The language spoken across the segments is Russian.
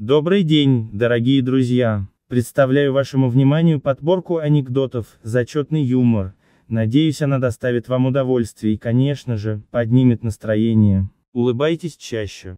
Добрый день, дорогие друзья! Представляю вашему вниманию подборку анекдотов, зачетный юмор. Надеюсь, она доставит вам удовольствие и, конечно же, поднимет настроение. Улыбайтесь чаще.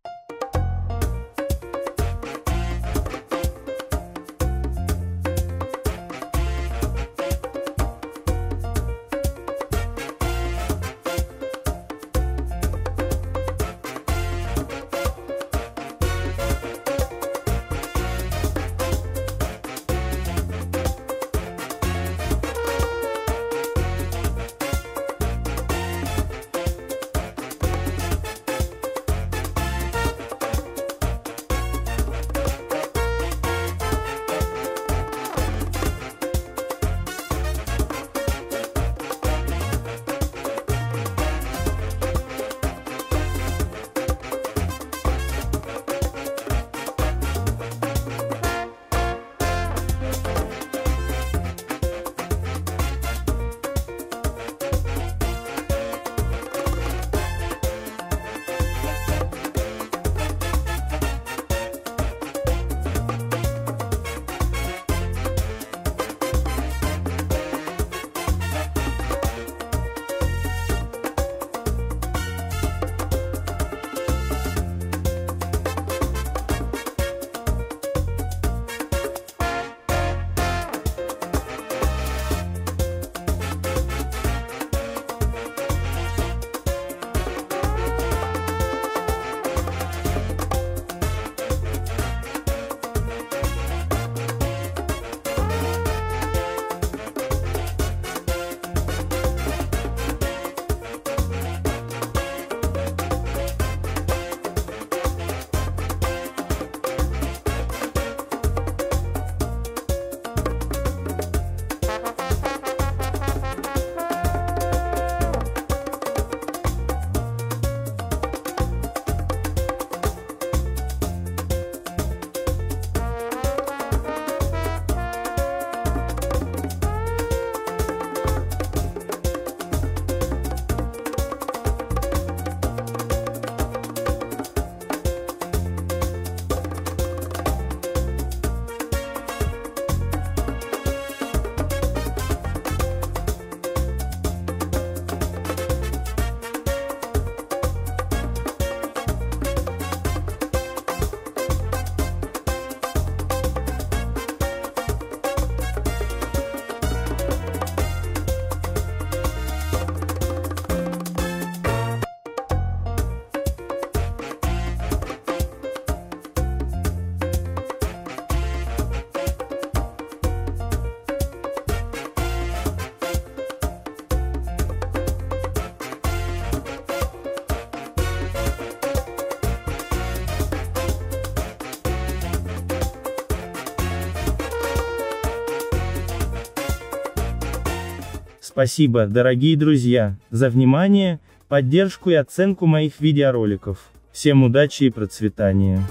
Спасибо, дорогие друзья, за внимание, поддержку и оценку моих видеороликов. Всем удачи и процветания.